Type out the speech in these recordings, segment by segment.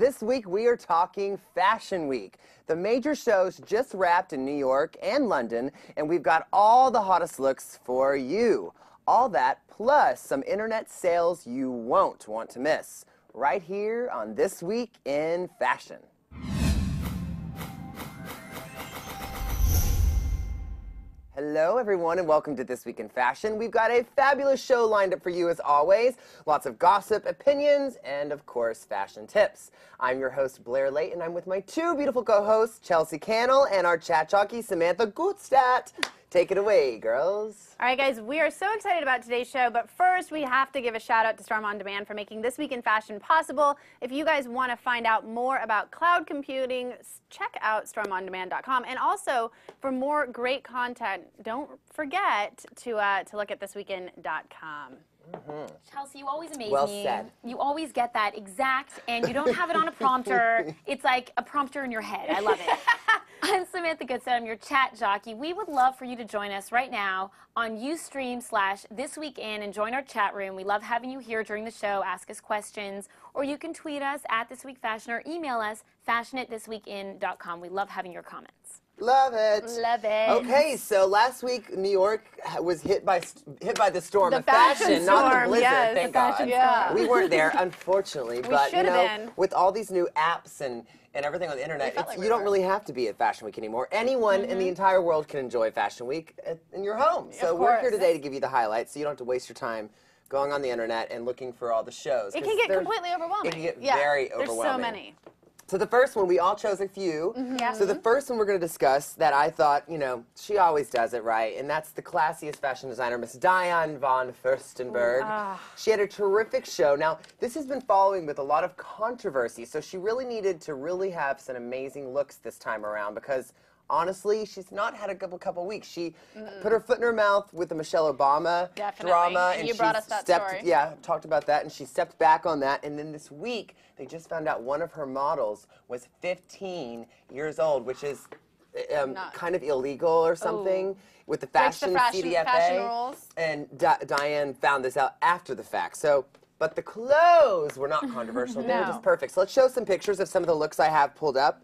This week we are talking Fashion Week. The major shows just wrapped in New York and London, and we've got all the hottest looks for you. All that plus some internet sales you won't want to miss. Right here on This Week in Fashion. Hello, everyone, and welcome to This Week in Fashion. We've got a fabulous show lined up for you as always. Lots of gossip, opinions, and of course, fashion tips. I'm your host, Blair Layton. I'm with my two beautiful co hosts, Chelsea Cannell and our chat jockey, Samantha Gutstadt. Take it away, girls. All right, guys, we are so excited about today's show, but first we have to give a shout out to Storm On Demand for making This Week in Fashion possible. If you guys want to find out more about cloud computing, check out stormondemand.com. And also, for more great content, don't forget to, uh, to look at thisweekin.com. Mm-hmm. Chelsea, you always amaze Well me. said. You always get that exact, and you don't have it on a prompter. it's like a prompter in your head. I love it. I'm Samantha Gutstadt. I'm your chat jockey. We would love for you to join us right now on Ustream slash This Week In and join our chat room. We love having you here during the show. Ask us questions, or you can tweet us at This Week Fashion or email us fashion at thisweekin.com. We love having your comments. Love it. Love it. Okay, so last week New York was hit by hit by the storm The of fashion, fashion not the storm, blizzard. yes, thank the God. Yeah. We weren't there, unfortunately. but you know, been. with all these new apps and and everything on the internet, like you we don't were. really have to be at Fashion Week anymore. Anyone in the mm-hmm. entire world can enjoy Fashion Week at, in your home. So we're here today to give you the highlights, so you don't have to waste your time going on the internet and looking for all the shows. It can get completely overwhelming. It can get yeah. very There's so many. So the first one, we all chose a few. Mm-hmm. Yeah. So the mm-hmm. first one we're going to discuss that I thought, you know, she always does it right, and that's the classiest fashion designer, Miss Diane von Furstenberg. Ah. She had a terrific show. Now, this has been following with a lot of controversy, so she really needed to really have some amazing looks this time around because honestly, she's not had a couple couple weeks. She put her foot in her mouth with the Michelle Obama Definitely. drama, And and you she brought us that stepped, story. yeah, talked about that, and she stepped back on that. And then this week, they just found out one of her models was 15 years old, which is um, kind of illegal or something with the Breaks the fashion, fashion- CDFA. fashion rules. And Di- Diane found this out after the fact. So, but the clothes were not controversial. They were just perfect. So let's show some pictures of some of the looks I have pulled up.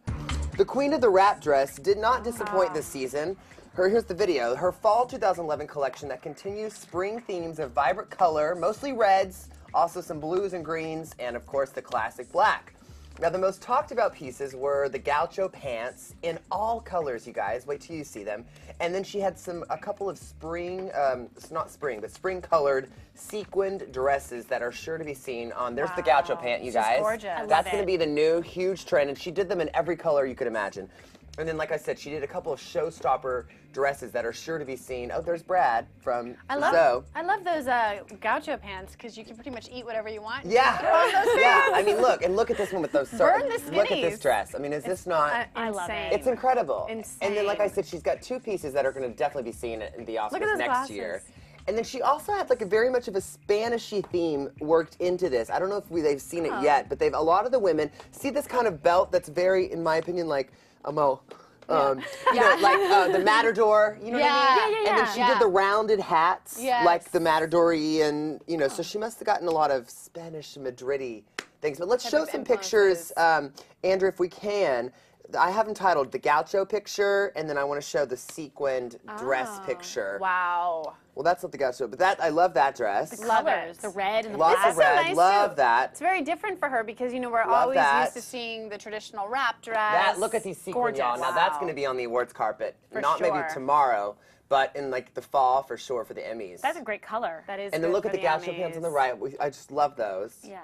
The Queen of the Wrap dress did not disappoint this ah. season. Her, here's the video. Her fall 2011 collection that continues spring themes of vibrant color, mostly reds, also some blues and greens, and of course the classic black. Now the most talked about pieces were the gaucho pants in all colors, you guys. Wait till you see them. And then she had some a couple of spring, um, it's not spring, but spring colored sequined dresses that are sure to be seen on. There's the gaucho pant, you She's guys. gorgeous. That's going to be the new huge trend, and she did them in every color you could imagine. And then, like I said, she did a couple of showstopper dresses that are sure to be seen. Oh, there's Brad from I love, So. I love those uh, gaucho pants because you can pretty much eat whatever you want. Yeah, Throw on those yeah. I mean, look and look at this one with those. Burn the Look at this dress. I mean, is this not? Uh, I love insane. it. It's incredible. Insane. And then, like I said, she's got two pieces that are going to definitely be seen in the Oscars Look at those next glasses. year. And then she also had like a very much of a Spanishy theme worked into this. I don't know if we, they've seen it Oh. yet, but they've a lot of the women see this kind of belt that's very, in my opinion, like a mo. Um, you know, like uh, the matador, you know what I mean? Yeah, yeah, yeah. And then she Yeah. did the rounded hats, Yes. like the matador-y, you know, so she must have gotten a lot of Spanish Madrid things. But let's show some pictures, um, Andrew, if we can. I have them titled the gaucho picture, and then I want to show the sequined dress Oh, picture. Wow. Well, that's not the gaucho, but that I love that dress. Love Colors, it. the red and the Lots black. of red. nice, love too. that. It's very different for her because you know we're Love always that. used to seeing the traditional wrap dress. That look at these sequins, y'all. Gorgeous. Now that's going to be on the awards carpet, For not maybe tomorrow, but in like the fall for sure for the Emmys. That's a great color. That is. and then look for at the gaucho Emmys. pants on the right. We, I just love those. Yeah.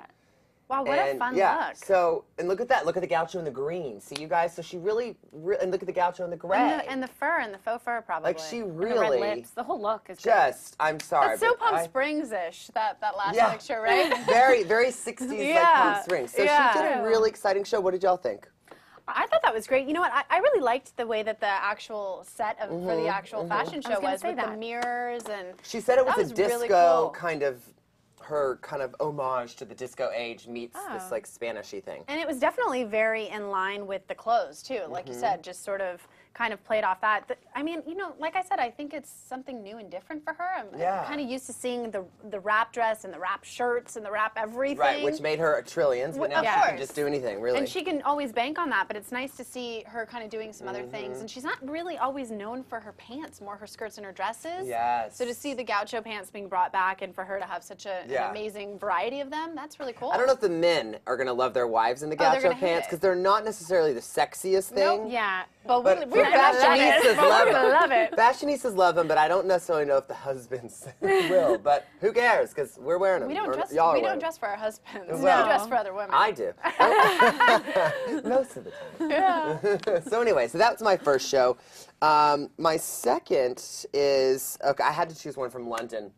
Wow, what and a fun yeah, look. so and look at that. Look at the gaucho in the green. See you guys. So she really, re- and look at the gaucho in the gray. and, the, and the fur and the faux fur probably. like she And the red really lips. The whole look is great. just. I'm sorry. That's so but Palm Springs-ish, That that last Yeah. picture, right? very, very 60s like Palm Springs. So yeah. she did a really exciting show. What did y'all think? I thought that was great. You know what? I, I really liked the way that the actual set of, for Mm-hmm, the actual fashion I show was gonna was, say with the mirrors and. She said it was, was a disco really cool. kind of her kind of homage to the disco age meets this Oh. like Spanishy thing. And it was definitely very in line with the clothes too. Like Mm-hmm. you said, just sort of kind of played off that. Th- I mean, you know, like I said, I think it's something new and different for her. I'm, Yeah. kind of used to seeing the the wrap dress and the wrap shirts and the wrap everything. Right, which made her trillions, but now she can just do anything, really. And she can always bank on that, but it's nice to see her kind of doing some other Mm-hmm. things. And she's not really always known for her pants, more her skirts and her dresses. Yes. So to see the gaucho pants being brought back and for her to have such a, Yeah. an amazing variety of them, that's really cool. I don't know if the men are going to love their wives in the Oh, gaucho gonna pants because they're not necessarily the sexiest thing. Nope. Yeah. But, But we, we're fashionistas, love we're it. love it. Fashionistas love them, but I don't necessarily know if the husbands will. But who cares? Because we're wearing them. We don't or dress. Y'all are We wearing don't them. dress for our husbands. Well, we dress for other women. I do. Most of the time. Yeah. so anyway, so that's my first show. Um, my second is okay. I had to choose one from London,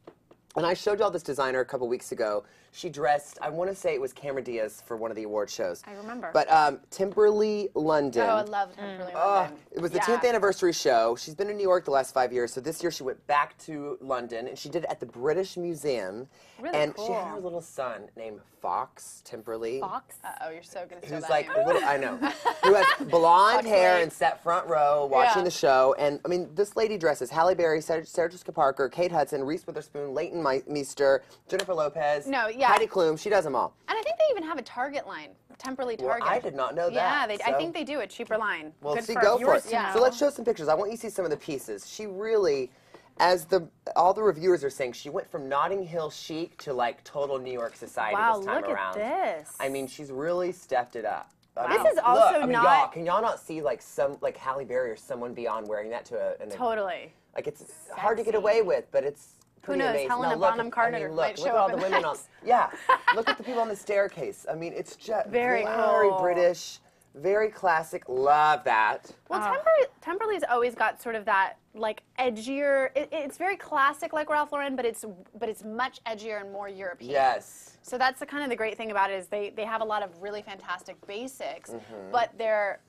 and I showed y'all this designer a couple weeks ago. She dressed. I want to say it was Cameron Diaz for one of the award shows. I remember. But um, Temperley London. Oh, I love Temperley Oh, London. it was the Yeah. 10th anniversary show. She's been in New York the last five years, so this year she went back to London and she did it at the British Museum. Really and she had cool. her little son named Fox Temperley. Fox. Oh, you're so gonna steal Who's like name. little, I know, who has blonde Fox hair Lake. and sat front row watching Yeah. the show. And I mean, this lady dresses Halle Berry, Sarah, Sarah Jessica Parker, Kate Hudson, Reese Witherspoon, Leighton Me- Meester, Jennifer Lopez, No, yeah. Heidi Klum. She does them all. And I think they even have a Target line, Well, Target. I did not know that, Yeah, they, I think they do a cheaper line. Well, Good see, for go for it. to So let's show some pictures. I want you to see some of the pieces. She really, as the all the reviewers are saying, she went from Notting Hill chic to like total New York society Wow, this time look around. at this. I mean, she's really stepped it up. I This is also look, I mean, not- Y'all, can y'all not see like some like Halle Berry or someone beyond wearing that to a, an, totally. like it's hard to get away with, but it's pretty knows? amazing. Helena Now, look Bonham at- Carter I mean, look, might look show at all up the in women on. next. Yeah, look at the people on the staircase. I mean, it's just Very very cool. British, very classic. Love that. Well, Ah. Temper, Temperley's always got sort of that like edgier. It, it's very classic like Ralph Lauren, but it's but it's much edgier and more European. Yes. So that's the kind of the great thing about it is they they have a lot of really fantastic basics, Mm-hmm. but they're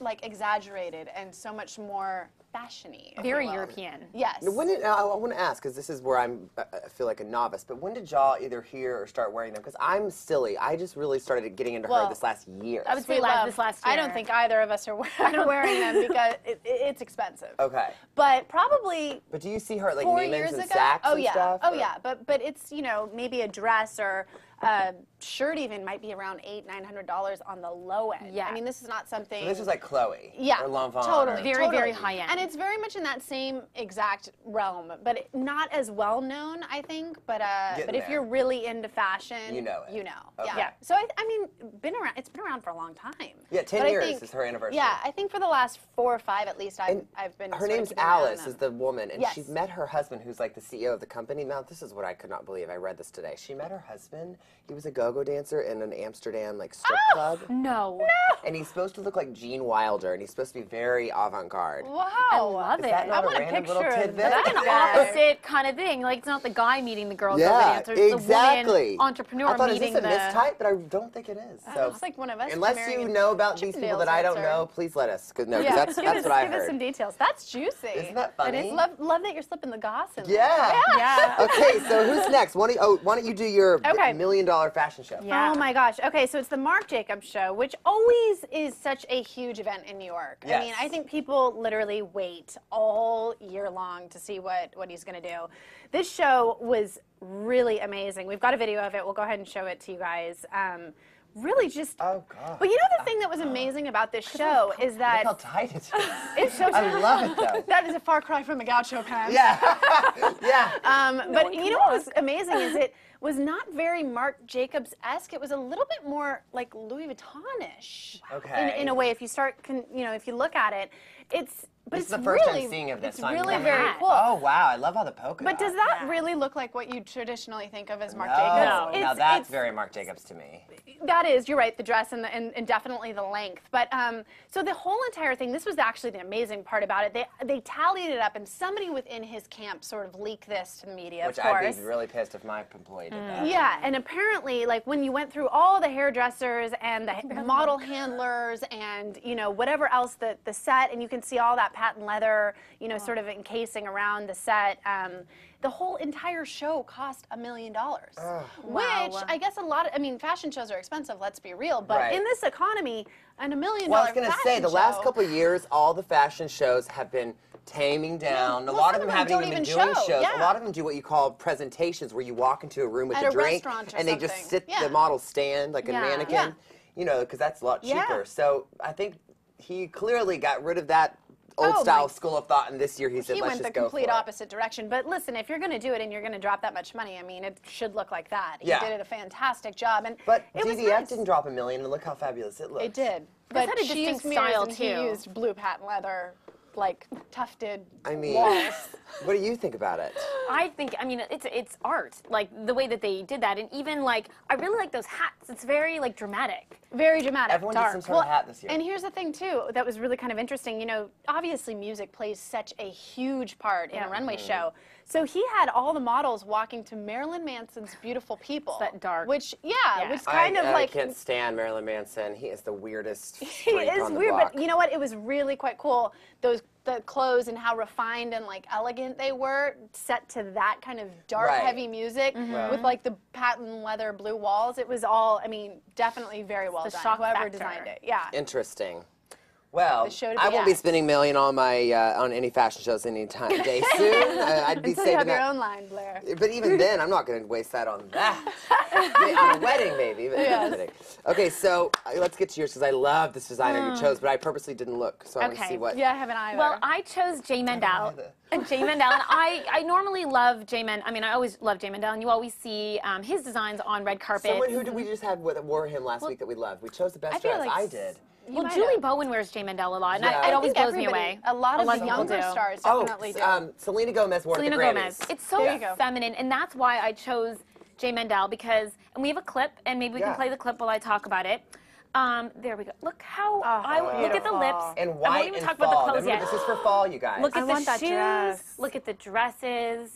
like exaggerated and so much more fashiony. Very you will. European. Yes. Now, When did, I, I want to ask because this is where I'm uh, I feel like a novice. But when did y'all either hear or start wearing them? Because I'm silly. I just really started getting into Well, her this last year. I would say We last, this last year. I don't think either of us are wearing, wearing them because it, it, it's expensive. okay. But probably But do you see her at like four Neiman's years and ago. Saks oh and yeah. stuff? Oh or- yeah. But but it's you know maybe a dress or a shirt even might be around eight nine hundred dollars on the low end. Yeah. I mean this is not something. So this is like Chloe. yeah, Or Lanvin. totally, or- Very, very high end. and it's very much in that same exact realm, but it, not as well known, I think. But uh, Getting but if there. you're really into fashion, You know it. You know, Okay. yeah. Yeah. So I, I mean, been around. It's been around for a long time. Yeah, 10 But years think- is her anniversary. Yeah, I think for the last four or five at least, I've, And I've been. Her name's keeping an eye on Alice, is the woman, and Yes. she's met her husband, who's like the CEO of the company. Now, this is what I could not believe. I read this today. She met her husband. He was a go-go dancer in an Amsterdam like strip Oh! club, No. No. and he's supposed to look like Gene Wilder, and he's supposed to be very avant-garde. Wow. I love Is it. not I want a a picture of that. Like an opposite kind of thing. Like it's not the guy meeting the girl Yeah, go dancer. It's exactly. the woman entrepreneur I thought, is meeting this a the. mistype? But I don't think it is. So, looks like one of us unless you know about these people that I don't dancer. know, please let us. Cause, no, 'cause Yeah, that's, that's us, what I heard. give us some details. That's juicy. Isn't that funny? is. Love, love that you're slipping the goss in there. Yeah. Yeah. okay, so who's next? Why don't, you, oh, why don't you do your Okay. million dollar fashion show? Yeah. Oh my gosh. Okay, so it's the Marc Jacobs show, which always is such a huge event in New York. I mean, I think people literally wait all year long to see what, what he's going to do. This show was really amazing. We've got a video of it. We'll go ahead and show it to you guys. Um, really just. Oh, God. But you know the thing that was amazing about this show is Look that how tight it is. it's so. Tight. I love it, though. That is a far cry from a gaucho pants. Yeah. yeah. Um, but you know what was amazing is it was not very Marc Jacobs esque. It was a little bit more like Louis Vuitton-ish. Okay. In, in a way, if you start, con, you know, if you look at it, it's. But This is it's the first really, I'm seeing of this. It's so really gonna- very cool. Oh, wow. I love all the polka But does that Yeah. really look like what you traditionally think of as Marc no. Jacobs? Now It's- that's very Marc Jacobs to me. that is, you're right, the dress and, the, and, and definitely the length. But um, so the whole entire thing, this was actually the amazing part about it. They they tallied it up, and somebody within his camp sort of leaked this to the media. Which of I'd be really pissed if my employee did that. Yeah, and apparently, like when you went through all the hairdressers and the model handlers and you know whatever else the the set, and you can see all that patent leather, you know, sort of encasing around the set. Um, the whole entire show cost a million dollars, which Wow. I guess a lot of. I mean, fashion shows are expensive. Let's be real, but Right. in this economy, and a million Well, I was gonna say the last couple of years, all the fashion shows have been taming down. a lot of them them haven't even been even doing shows. yeah. A lot of them do what you call presentations, where you walk into a room with At a a drink restaurant or and they just sit Yeah. the model stand like a mannequin. Yeah. You know, because that's a lot Yeah. cheaper. So I think he clearly got rid of that old Oh, style my- school of thought, and this year he said, he "Let's went just the go complete for it." opposite direction. But listen, if you're going to do it and you're going to drop that much money, I mean, it should look like that. He Yeah. did it a fantastic job, and But it was DVF nice. didn't drop a million, and look how fabulous it looked. It did. This But had a she distinct used style, and he used blue patent leather, like tufted I mean, walls. what do you think about it? I think I mean it's it's art, like the way that they did that, and even like I really like those hats. It's very like dramatic. Very dramatic. Everyone did some sort of hat this year. And here's the thing too, that was really kind of interesting. You know, obviously music plays such a huge part in Yeah. a runway Mm-hmm. show. So he had all the models walking to Marilyn Manson's "Beautiful People." that dark- Which, yeah, Yeah. which kind I, of I like I can't stand Marilyn Manson. He is the weirdest. he is on the weird, block. but you know what? It was really quite cool. Those the clothes and how refined and like elegant they were, set to that kind of dark, Right. heavy music Mm-hmm. with like the patent leather blue walls. It was all, I mean, definitely very well the done. shock Whoever factor. designed it, yeah. Interesting. Well, The show to I won't be at. spending million on my uh, on any fashion shows anytime day soon. Uh, I'd be Until you saving have your that. own line, Blair. But even then, I'm not going to waste that on that. On a wedding, maybe. But Yes. I'm. Okay, so uh, let's get to yours because I love this designer you chose, but I purposely didn't look, so I want to Mm. See what. Yeah, I haven't either. Well, I chose J. Mendel. And J. Mendel, and I, I normally love J. Mendel. I mean, I always love J. Mendel, and you always see um, his designs on red carpet. Someone who did we just had with wore him last week that we loved. We chose the best I feel dress. like I s- did. You well, might Julie have. Bowen wears J. Mendel a lot, and Yeah. I, I it always think blows me away. A lot of the people younger do. stars Oh, definitely do. um, Selena Gomez wore Selena it at the Gomez. Grammys. It's so There you go. feminine, and that's why I chose J. Mendel because, and we have a clip, and maybe we Yeah. can play the clip while I talk about it. Um, there we go. Look how oh, I look at the lips. and I white won't even and talk fall. about the clothes Remember, yet. This is for fall, you guys. Look I at the want that shoes. dress. Look at the dresses.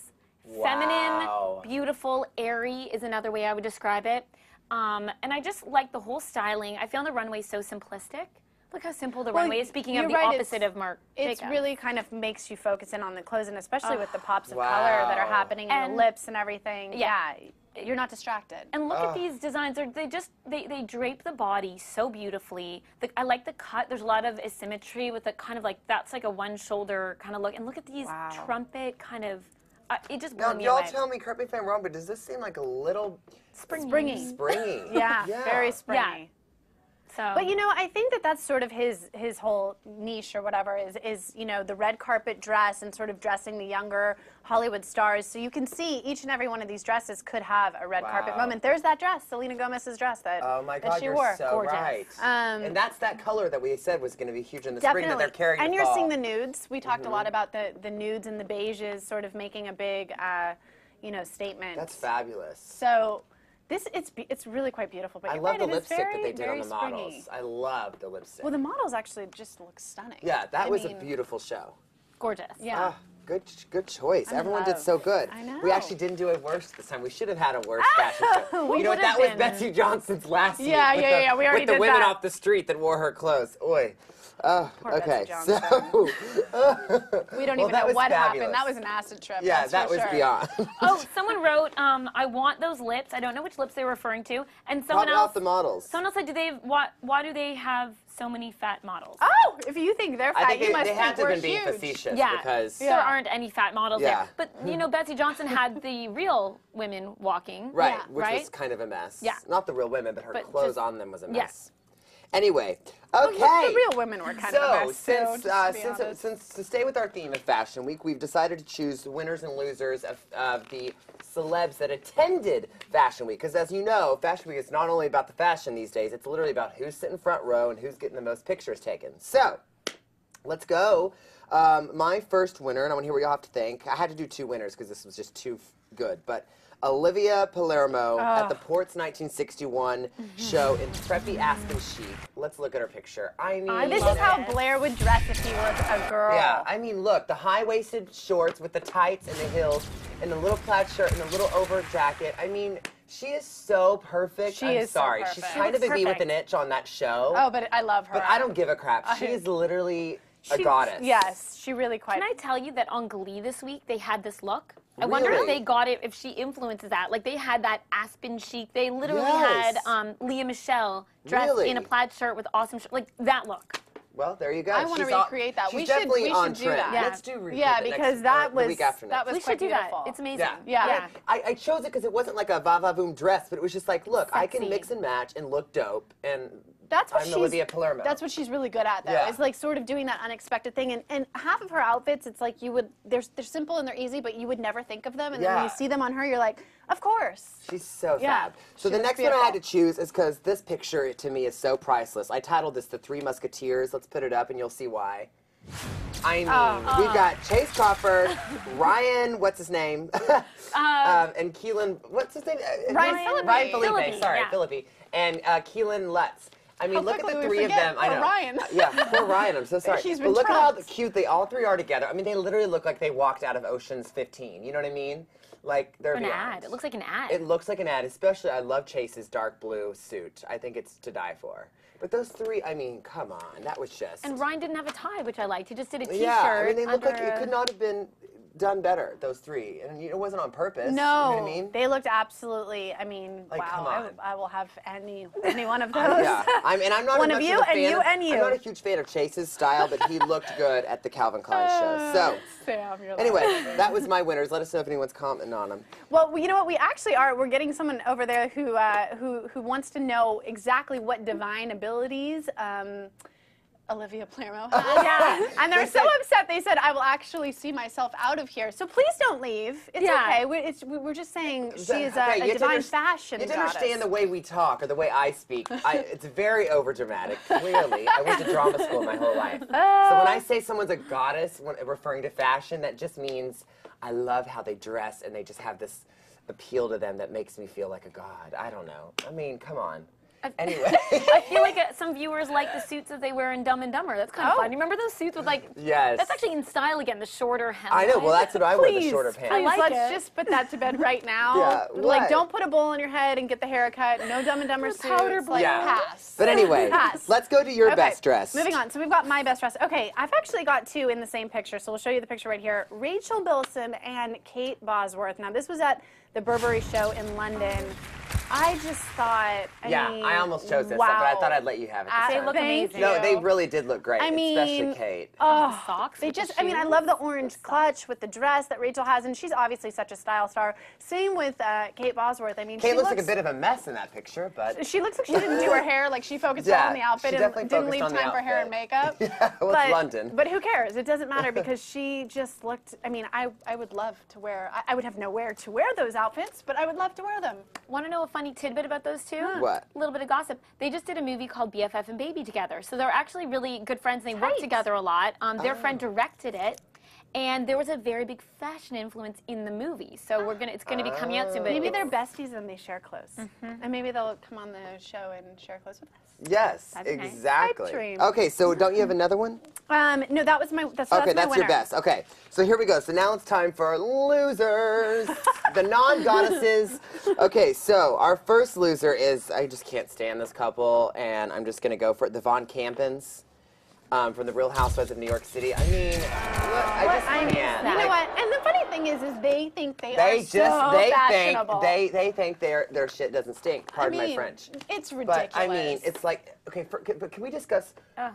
Wow. Feminine, beautiful, airy is another way I would describe it. Um, and I just like the whole styling. I found the runway so simplistic. Look how simple the Well, runway is. Speaking of the right, opposite of Marc, it really kind of makes you focus in on the clothes, and especially with the pops of Wow. color that are happening in And- the lips and everything. Yeah. Yeah, you're not distracted. And look Ugh. at these designs. They're, they just they, they drape the body so beautifully. The, I like the cut. There's a lot of asymmetry with the kind of like that's like a one shoulder kind of look. And look at these Wow. trumpet kind of. Uh, it just blew Now, me y'all away. tell me, correct me if I'm wrong, but does this seem like a little Springy. Springy. springy? yeah, very springy. Yeah. So. But you know, I think that that's sort of his his whole niche or whatever is is you know the red carpet dress and sort of dressing the younger Hollywood stars. So you can see each and every one of these dresses could have a red carpet moment. There's that dress, Selena Gomez's dress that, Oh my that God, she you're wore. so Gorgeous. right. Um, and that's that color that we said was going to be huge in the spring that they're carrying. and the you're fall. seeing the nudes. We talked a lot about the the nudes and the beiges sort of making a big uh, you know statement. That's fabulous. So this it's be- it's really quite beautiful. But I you're love right, the it is lipstick very, that they did on very the springy. models. I love the lipstick. Well, the models actually just look stunning. yeah, that I was mean, a beautiful show. gorgeous. Yeah. Ah, good, good choice. Everyone did so good. I know. We actually didn't do it worse this time. We should have had a worse fashion show. We you know what? would have That was. Betsey Johnson's last week. Yeah, with yeah, the, yeah, we already did. With the did women that. off the street that wore her clothes. Oi. Oh, Poor okay. So, We don't Well, even that know what fabulous. happened. That was an acid trip. yeah, that's that for was sure. beyond. Oh, someone wrote, um, "I want those lips." I don't know which lips they were referring to. And someone Probably else, the models. someone else said, "Do they? Have, why? Why do they have so many fat models?" Oh, if you think they're fat, I think you they, must they think had to we're have been being facetious Yeah, because there aren't any fat models Yeah. there. But you know, Betsey Johnson had the real women walking. Right, Yeah. which was kind of a mess. Yeah. Not the real women, but her But clothes just- on them was a mess. yes. Anyway, Well, okay. The real women were kind so, of a mess, since uh, since honest. since to stay with our theme of Fashion Week, we've decided to choose the winners and losers of, of the celebs that attended Fashion Week. Because as you know, Fashion Week is not only about the fashion these days; it's literally about who's sitting front row and who's getting the most pictures taken. So, let's go. Um, my first winner, and I want to hear what y'all have to think. I had to do two winners because this was just too good, but. Olivia Palermo at the ah. Ports 1961 show in preppy Aspen chic. Let's look at her picture. I mean, I This love is how it. Blair would dress if he was a girl. yeah, I mean, look, the high-waisted shorts with the tights and the heels, and the little plaid shirt and the little over jacket. I mean, she is so perfect. She I'm is so sorry, she's perfect. She kind of a looks bee with an itch on that show. Oh, but I love her. but I don't give a crap. She is literally a goddess. Yes, she really quite. Can I tell you that on Glee this week they had this look? I wonder if they got it, if she influences that. Like they had that Aspen chic. They literally Yes. had um, Lea Michele dressed Really? in a plaid shirt with awesome, sh- like that look. Well, there you go. I wanna She's on- recreate that. She's We should- definitely we should on do trend. that. Yeah. Let's do repeat Yeah, the next- because or that the was week after that next. was We quite should do that. It's amazing. Yeah. Yeah. Yeah. I, I chose it because it wasn't like a va va voom dress, but it was just like, look, I can Sexy. mix and match and look dope, and That's what I'm she's. Olivia Palermo. That's what she's really good at, though. Yeah. Is like sort of doing that unexpected thing, and, and half of her outfits, it's like you would. They're they're simple and they're easy, but you would never think of them, and then when Yeah. you see them on her, you're like, of course. She's so Yeah, fab. So she the looks next one I had to choose is because this picture to me is so priceless. I titled this "The Three Musketeers." Let's put it up, and you'll see why. I mean, Oh. we've got Chace Crawford, Ryan, what's his name, um, and Kellan, what's his name? Uh, Ryan Phillippe. Ryan Felipe. Phillippe, sorry, yeah. Philippi, and uh, Kellan Lutz. I mean, How look at the three of forget them. I poor know. Ryan. Uh, yeah, poor Ryan. I'm so sorry. He's but been look at how cute they all three are together. I mean, they literally look like they walked out of Ocean's 15. You know what I mean? Like they're An beyond. ad. It looks like an ad. It looks like an ad, especially I love Chace's dark blue suit. I think it's to die for. But those three, I mean, come on, that was just. and Ryan didn't have a tie, which I liked. He just did a t-shirt. yeah, I mean, they look like it could not have been done better. Those three, and it wasn't on purpose. you No, know what I mean? they looked absolutely. I mean, Like, wow. come I, w- I will have any any one of those. yeah, I'm, and I'm not One a of you and you of- and you. I'm not a huge fan of Chace's style, but he looked good at the Calvin Klein show. So, Sam, anyway, that was my winners. Let us know if anyone's commenting on them. Well, you know what? We actually are. We're getting someone over there who uh, who who wants to know exactly what divine abilities. Um, Olivia Palermo has. Yeah. And they're so upset. They said, "I will actually see myself out of here." So please don't leave. It's Yeah. okay. We, it's, we- we're just saying she is Okay, a, you a divine underst- fashion You have to goddess. understand the way we talk or the way I speak. I, it's very overdramatic. Clearly, I went to drama school my whole life. Oh. so when I say someone's a goddess, when referring to fashion, that just means I love how they dress and they just have this appeal to them that makes me feel like a god. I don't know. I mean, come on. Anyway. I feel like uh, some viewers like the suits that they wear in Dumb and Dumber. That's kind of Oh. fun. You remember those suits with like? Yes. That's actually in style again. The shorter hem. I know. Well, that's what I wear. The Please, shorter pants. please, like let's it. just put that to bed right now. Yeah, like, what? don't put a bowl on your head and get the haircut. No Dumb and Dumber suits. powder Like, Yeah. pass. But anyway, Pass. let's go to your Okay, best dress. Moving on. So we've got my best dress. Okay, I've actually got two in the same picture. So we'll show you the picture right here. Rachel Bilson and Kate Bosworth. Now this was at the Burberry show in London. I just thought. I yeah, mean, I almost chose this, wow. but I thought I'd let you have it. This They time. look amazing. No, they really did look great, I mean, especially Kate. Oh, socks They with the just, I mean, I love the orange clutch with the dress that Rachel has, and she's obviously such a style star. Same with uh, Kate Bosworth. I mean, Kate she looks like a bit of a mess in that picture, but She looks like she didn't do her hair. Like she focused Yeah, all on the outfit and didn't leave time for hair and makeup. yeah, well, but, it's London. But who cares? It doesn't matter because she just looked. I mean, I, I would love to wear. I, I would have nowhere to wear those outfits, but I would love to wear them. Want to know a funny tidbit about those two? What? A little bit of gossip. They just did a movie called BFF and Baby together. So they're actually really good friends. And they work together a lot. Um, their friend Oh. directed it. And there was a very big fashion influence in the movie. So we're gonna it's gonna be coming out soon. But Maybe they're besties and they share clothes, and maybe they'll come on the show and share clothes with us. Yes, That'd be nice. exactly. Dream. Okay, so don't you have another one? Um, no, that was my. That's, so okay, that's, my that's your best. Okay, so here we go. So now it's time for losers, the non-goddesses. Okay, so our first loser is I just can't stand this couple, and I'm just gonna go for it. The Van Kempens. Um, from the Real Housewives of New York City. I mean, look, I just I mean, can't. you know what? And the funny thing is, is they think they, They are just so they fashionable. think they they think their their shit doesn't stink. I Pardon mean, my French. It's ridiculous. But I mean, it's like okay, for, can- but can we discuss? Oh.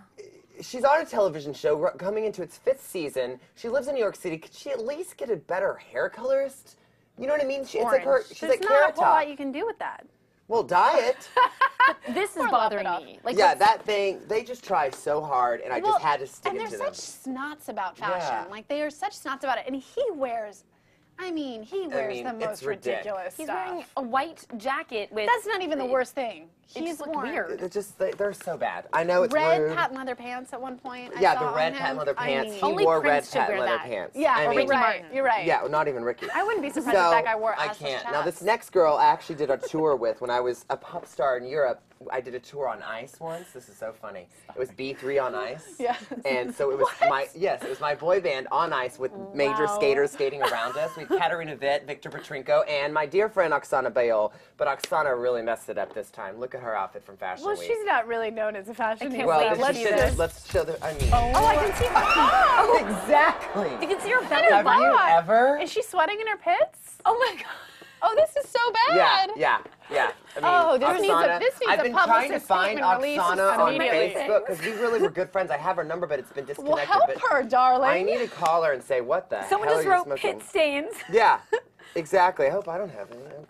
She's on a television show coming into its fifth season. She lives in New York City. Could she at least get a better hair colorist? You know what I mean? She, it's like her. She's There's like not Carrot a whole lot you can do with that. Well, diet. this is bothering me. Like yeah, that thing. They just try so hard, and I just had to stick to them. and it they're to them. such snots about fashion. Yeah. Like they are such snots about it. And he wears, I mean, he wears mean, the it's most ridiculous. ridiculous He's stuff. wearing a white jacket with That's not even the worst thing. It He's just looked worn weird. It's just they, they're so bad. I know it's red rude. patent leather pants at one point. I yeah, saw the on red him. patent leather I pants. mean- he Only wore Prince red patent wear leather that. pants. yeah, I mean, Ricky Right. Martin. You're right. Yeah, not even Ricky. I wouldn't be surprised so if that guy wore I can't. Now this next girl I actually did a tour with when I was a pop star in Europe. I did a tour on ice once. This is so funny. It was B3 on ice. Yeah. And so it was my yes, it was my boy band on ice with major skaters skating around us. We have Katarina Witt, Viktor Petrenko, and my dear friend Oksana Baiul. But Oksana really messed it up this time. Look at her outfit from Fashion Well, Week. she's not really known as a fashion can't well, wait then to she see should- this. let's show the. I mean, Oh, I can see. Oh, exactly. You can see her belly Have button. you God. ever? is she sweating in her pits? Oh my god. Oh, this is so bad. yeah, yeah. I mean, Oh, this needs a- Oksana, this needs I've a been trying to find statement Oksana on. Facebook because we really were good friends. I have her number, but it's been disconnected. Well, disconnected. help her, darling. I need to call her and say, what the Someone hell just are you wrote smoking? pit stains. Yeah, exactly. I hope I don't have any. Oh,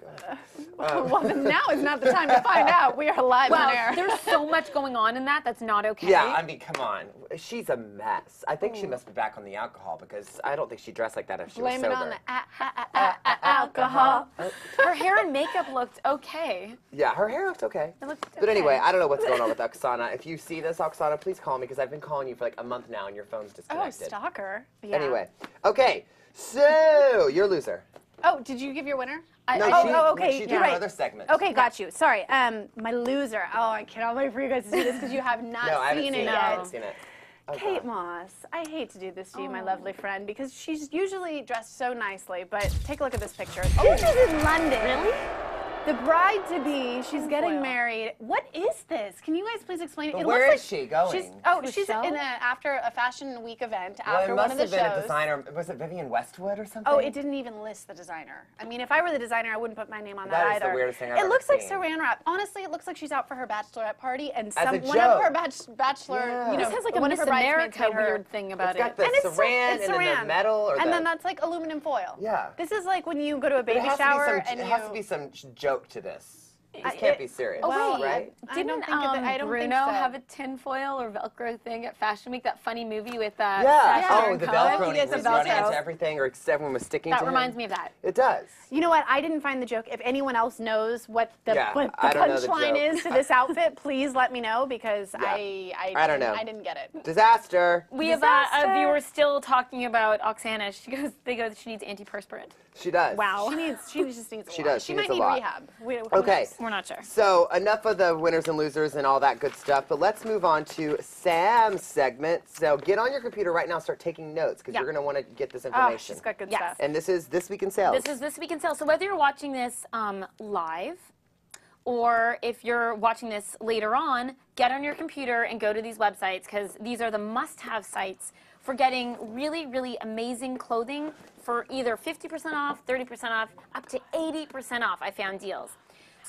God. well, then now is not the time to find out. We are live on air. there's so much going on in that. That's not okay. Yeah, I mean, come on. She's a mess. I think she must be back on the alcohol because I don't think she dressed like that if she Blame was it sober. on the a- a- a- a- a- alcohol. Oh. Her hair and makeup looked okay. Yeah, her hair looked okay. It looked But anyway. I don't know what's going on with Oksana. If you see this, Oksana, please call me because I've been calling you for like a month now and your phone's disconnected. Oh, disconnected. stalker. Anyway, okay, so you're a loser. Oh, did you give your winner? I, No, oh, she, oh, okay. she did you're right. other segment. Okay, got you. Sorry. Um, my loser. Oh, I cannot wait for you guys to see this because you have not No, I haven't seen seen it it. I yet. haven't seen it. Oh, Kate God. Moss, I hate to do this to you, Oh. my lovely friend, because she's usually dressed so nicely, but take a look at this picture. Oh. This is in London. Really? The bride to be, she's getting Tinfoil. married. What is this? Can you guys please explain it? But it where looks is like she going? She's, oh, To she's show? in a after a fashion week event Well, after it one must of the have been shows. a designer. Was it Vivienne Westwood or something? Oh, it didn't even list the designer. I mean, if I were the designer, I wouldn't put my name on that, That is the either. weirdest thing I've it ever looks like seen. saran wrap. Honestly, it looks like she's out for her bachelorette party, and As some one of her bach- bachelor, Yeah. you know, This has like a one Miss of her bridesmaids America weird thing about It's got it. the and it's saran sa- it's and then the metal or and the, then that's like aluminum foil. Yeah. This is like when you go to a baby shower to be and it has to be some j- joke to this. This I- can't it- be serious, well, right? Didn't don't think um, that, I don't Bruno think so. have a tinfoil or Velcro thing at Fashion Week? That funny movie with uh, Yeah. Sacha Oh, Baron the Velcro. and he Yes, was the running into everything, or everyone was sticking That to reminds him. me of that. It does. You know what? I didn't find the joke. If anyone else knows what the, Yeah, what the don't know the punchline is to this outfit, please let me know because Yeah. I I, I don't didn't- know. I didn't get it. Disaster. We have uh, a viewer still talking about Oksana. She goes, they go, she needs antiperspirant. She does. Wow. She needs. She just needs. A She lot. does, she might needs a need lot. rehab. We, who Okay. Knows? We're not sure. So enough of the winners and losers and all that good stuff, but let's move on to Sam's segment. So get on your computer right now, start taking notes because Yeah. you're going to want to get this information. Oh, information. she's got good Yes. stuff. and this is this week in sales. This is This Week in Sales. So whether you're watching this um, live or if you're watching this later on, get on your computer and go to these websites because these are the must-have sites for getting really, really amazing clothing for either 50% off, 30% off, up to 80% off. I found deals.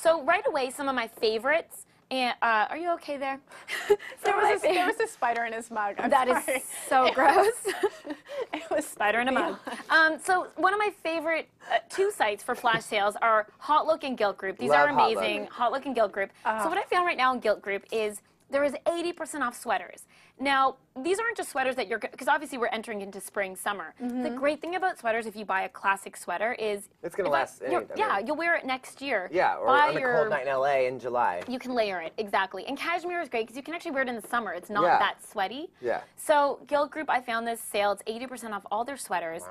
So right away, some of my favorites. And uh, are you okay there? There Some of my was, a, there was a spider in his mug. I'm That is sorry. so It gross. was- It was Spider in a mug. Um, so one of my favorite uh, two sites for flash sales are HauteLook and Gilt Group. These Love are HauteLook. amazing. HauteLook and Gilt Group. Uh-huh. So what I found right now in Gilt Group is there is 80% off sweaters. Now, these aren't just sweaters that you're, because obviously we're entering into spring, summer. Mm-hmm. The great thing about sweaters, if you buy a classic sweater, is It's gonna if I- last, you're- I yeah, mean- you'll wear it next year. yeah, or Buy on a your- cold night in LA in July. you can layer it exactly, and cashmere is great because you can actually wear it in the summer. It's not Yeah. that sweaty. Yeah. So Gilt Group, I found this sale. It's eighty percent off all their sweaters.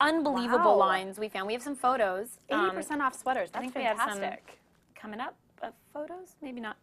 Unbelievable Wow. lines we found. We have some photos. Um, 80% off sweaters. I That's think we have some fantastic. coming up. Of photos? Maybe not.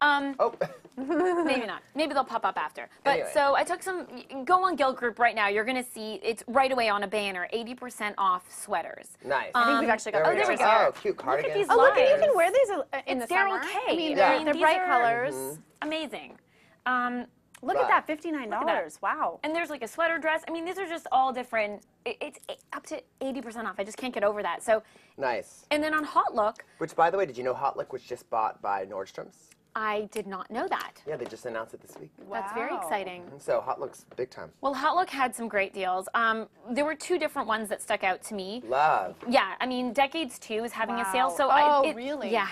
Um, Oh, maybe not. Maybe they'll pop up after. But Anyway. so I took some. Go on Gilt Group right now. You're gonna see it's right away on a banner. Eighty percent off sweaters. nice. I think Um, we've actually got there oh, there we go. go. Oh, cute cardigan. these Oh, look, and you lines. can wear these in It's the they're summer. okay. I mean, I they're, mean, they're these bright are- colors. Amazing. Um, Look Wow. at that, fifty-nine that. dollars. Wow. and there's like a sweater dress. I mean, these are just all different. It's up to 80% off. I just can't get over that. So, Nice. and then on Haute Look, Which, by the way, did you know Haute Look was just bought by Nordstrom's? I did not know that. Yeah, they just announced it this week. Wow. That's very Wow. exciting. So Haute Look's big time. Well, Haute Look had some great deals. Um, there were two different ones that stuck out to me. Love. Yeah, I mean, Decades 2 is having a sale. Wow. So Oh, I, it- really? Yeah.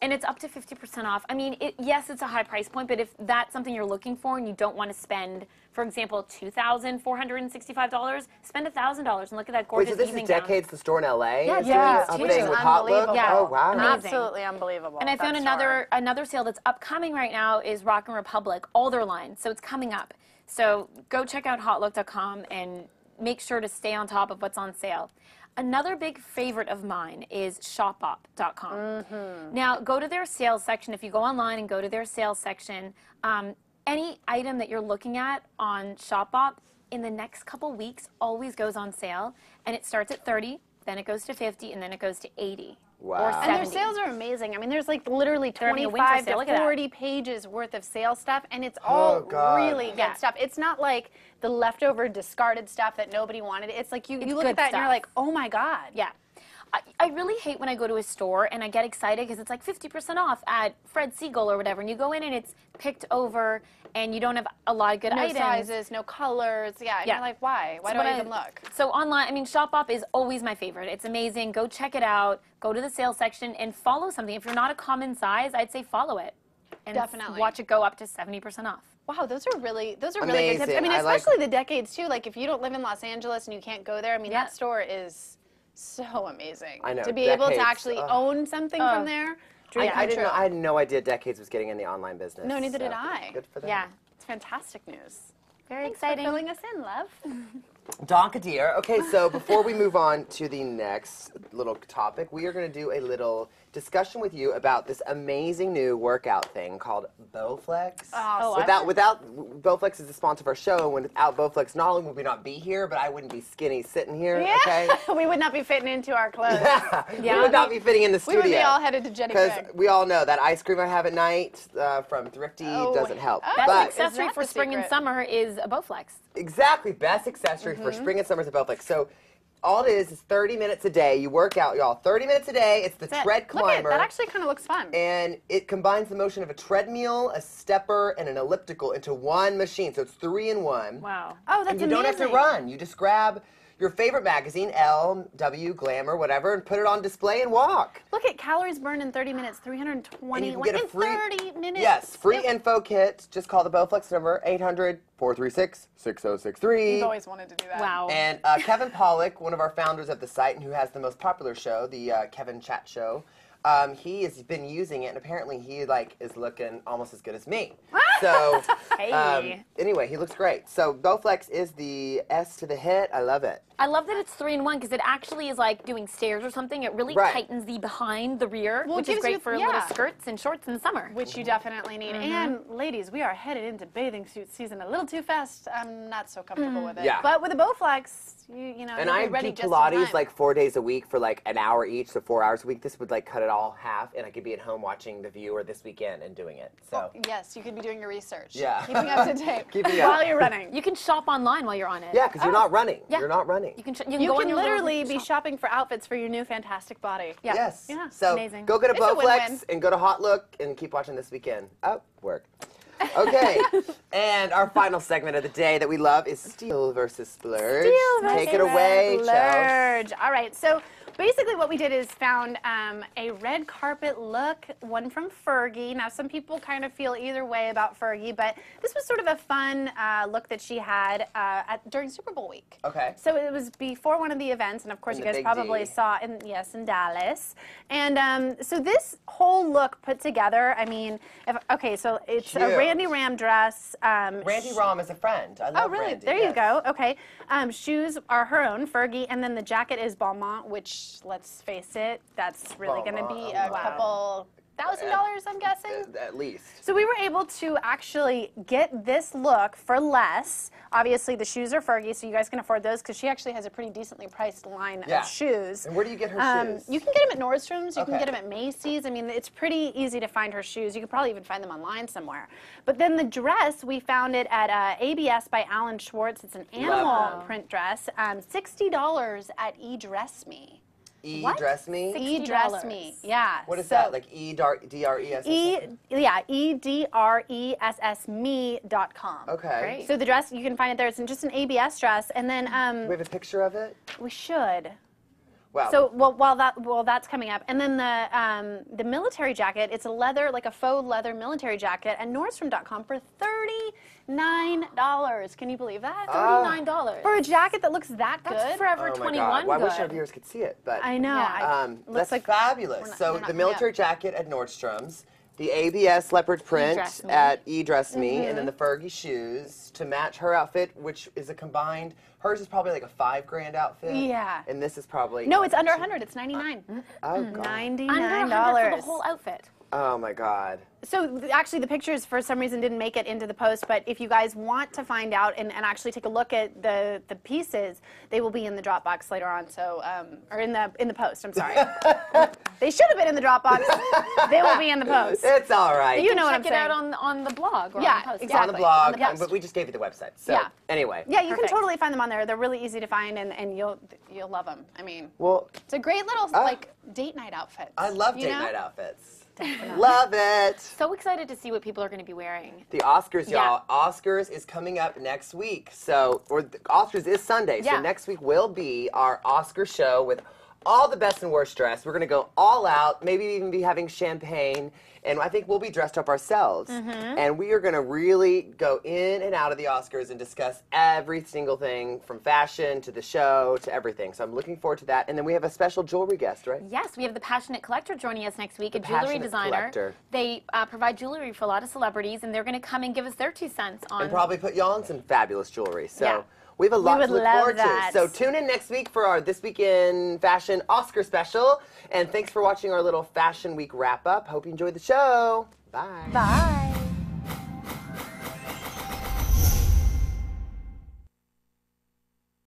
And it's up to 50% off. I mean, it, yes, it's a high price point, but if that's something you're looking for and you don't want to spend, for example, $2,465, spend $1,000 and look at that gorgeous Wait, gorgeous so this evening is gown. Decades, the store in LA? Yeah, is Decades doing too. a thing with Hot Unbelievable. Yeah. Oh, wow. Amazing. Absolutely unbelievable. And I found another store. another sale that's upcoming right now is Rock and Republic, all their lines. So it's coming up. So go check out hautelook.com and make sure to stay on top of what's on sale. Another big favorite of mine is shopbop.com. Mm-hmm. Now, go to their sales section. If you go online and go to their sales section, um, any item that you're looking at on Shopbop in the next couple weeks always goes on sale, and it starts at 30 then it goes to 50, and then it goes to 80. Wow. Or And And their sales are amazing. I mean, there's like literally They're winter 25 sale. Look to at that. 40 pages worth of sale stuff, and it's oh, all Oh, God. really good Yeah. stuff. It's not like the leftover discarded stuff that nobody wanted. It's like you, you It's look at good that and you're stuff. like, oh my God. Yeah. I, I really hate when I go to a store and I get excited because it's like 50% off at Fred Segal or whatever, and you go in and it's picked over and you don't have a lot of good No items. sizes, no colors. Yeah. And Yeah. you're like, why? Why So do when I even look? So online, I mean, Shopbop is always my favorite. It's amazing. Go check it out. Go to the sales section and follow something. If you're not a common size, I'd say follow it. And Definitely. watch it go up to 70% off. Wow, those are really those are really good tips. I Amazing. mean, I like- especially the decades too. Like if you don't live in Los Angeles and you can't go there, I mean Yeah. that store is so amazing. I know, To be able to actually ugh. own something Ugh. from there. I, Dream I come didn't. Know, I had no idea Decades was getting in the online business. No, neither did I. Good for them. Yeah. It's fantastic news. Very Thanks for exciting. filling us in, love. Donka dear. Okay, so before we move on to the next little topic, we are going to do a little discussion with you about this amazing new workout thing called Bowflex. Oh, without without Bowflex is the sponsor of our show, and without Bowflex, not only would we not be here, but I wouldn't be skinny sitting here. Yeah. Okay. we would not be fitting into our clothes. Yeah, we would not be fitting in the studio. We would be all headed to Jenny Because Craig. we all know that ice cream I have at night uh, from Thrifty Oh, doesn't help. oh. Best but accessory for the spring and summer is a Bowflex. Exactly, best accessory for Mm-hmm. spring and summer is a Bowflex. So all it is is 30 minutes a day. You work out, y'all. 30 minutes a day. It's the That's it. tread Look at That actually kind of looks fun. and it combines the motion of a treadmill, a stepper, and an elliptical into one machine. So it's three in one. Wow. oh, that's And you amazing. don't have to run. You just grab your favorite magazine, Elle, W, Glamour, whatever, and put it on display and walk. Look at calories burned in 30 minutes, 320 And you can like get a in free 30 minutes. Yes, free Yep. info kit. Just call the Bowflex number 800 436 6063. We've always wanted to do that. Wow. And uh, Kevin Pollak, one of our founders of the site and who has the most popular show, the uh, Kevin Chat Show, um, he has been using it, and apparently he like is looking almost as good as me. So Hey. um, anyway, he looks great. So Bowflex is the S to the hit. I love it. I love that it's three in one because it actually is like doing stairs or something. It really Right. tightens the behind, the rear, Well, which is great you- for yeah. little skirts and shorts in the summer. Which you definitely need. Mm-hmm. And ladies, we are headed into bathing suit season a little too fast. I'm not so comfortable with it. Yeah. But with a Bowflex, you, you know, And I be ready do Pilates like four days a week for like an hour each, so four hours a week. This would like cut it all half, and I could be at home watching The View or this weekend and doing it. So Yes, you could be doing your research. Yeah. Keeping up to date. Keeping up. While you're running. You can shop online while you're on it. yeah, because you're Oh. not running. Yeah. You're not running. You can, sh- you can You go can literally be shop. shopping for outfits for your new fantastic body. Yeah. Yes. Yeah, So amazing. go get a It's Bowflex and go to Haute Look and keep watching this weekend. Oh, work. Okay. and our final segment of the day that we love is Steal versus Splurge. Steal Take it versus away, Chels. All right, so basically what we did is found um, a red carpet look, one from Fergie. Now, some people kind of feel either way about Fergie, but this was sort of a fun uh, look that she had uh, at, during Super Bowl week. Okay. So it was before one of the events, and of course you guys probably D. saw in yes in Dallas. And um, so this whole look put together, I mean, if, okay, so it's a Randi Rahm dress. Um, Randi Rahm is a friend. I love Oh, really? Randy, there you go. Okay. Um, shoes are her own, Fergie, and then the jacket is Balmain, which, let's face it, that's really going to be oh a my. couple thousand dollars, I'm guessing. At, least. So we were able to actually get this look for less. Obviously, the shoes are Fergie, so you guys can afford those because she actually has a pretty decently priced line Yeah. of shoes. And where do you get her Um, shoes? you can get them at Nordstrom's. You can get them at Macy's. I mean, it's pretty easy to find her shoes. You could probably even find them online somewhere. But then the dress, we found it at uh, ABS by Allen Schwartz. It's an animal print dress. Um, Sixty dollars at E Dress Me. E What? Dress Me. Six- E Dress Me. Yeah. What is so- that? Like E dar- D R E S? or E something? yeah E D R E S S me dot com. Okay. Great. So the dress you can find it there. It's just an ABS dress, and then um, We have a picture of it. we should. Wow. So well, while that well that's coming up, and then the um, the military jacket. It's a leather like a faux leather military jacket at Nordstrom.com for thirty nine dollars. Can you believe that? Thirty-nine dollars. for a jacket that looks that That's good. Forever oh my 21 God. Well, I wish our viewers could see it, but I know. Yeah. Um, looks that's like fabulous. not- so not the military up. jacket at Nordstrom's, the ABS leopard print E-Dress at E Dress Me, and Mm-hmm. then the Fergie shoes to match her outfit, which is a combined. Hers is probably like a five grand outfit. Yeah. And this is probably no, it's under a hundred. It's ninety nine. Oh God. Ninety Under 100 for the whole outfit. Oh my God. So actually, the pictures for some reason didn't make it into the post. But if you guys want to find out and, and actually take a look at the the pieces, they will be in the Dropbox later on. So um, or in the in the post. I'm sorry. they should have been in the Dropbox. they will be in the post. It's all right. You know what I'm it saying. out on on the blog or Yeah, on the post. It's on the blog, On the post. but we just gave you the website. So Yeah. anyway. Yeah, you can totally find them on there. They're really easy to find, and, and you'll you'll love them. I mean, Well, it's a great little like date night outfit. I love date know? night outfits. Love it. So excited to see what people are going to be wearing. The Oscars, y'all. Oscars is coming up next week. So, or the Oscars is Sunday. Yeah. So next week will be our Oscar show with all the best and worst dressed. We're gonna go all out. Maybe even be having champagne, and I think we'll be dressed up ourselves. Mm-hmm. And we are gonna really go in and out of the Oscars and discuss every single thing from fashion to the show to everything. So I'm looking forward to that. And then we have a special jewelry guest, right? Yes, we have the Passionate Collector joining us next week, a jewelry designer. Collector. They uh, provide jewelry for a lot of celebrities, and they're going to come and give us their two cents on. and probably put y'all in some fabulous jewelry. So Yeah. We have a lot to look forward that. to. So tune in next week for our This Week in Fashion Oscar special. And thanks for watching our little Fashion Week wrap up. Hope you enjoyed the show. Bye. Bye.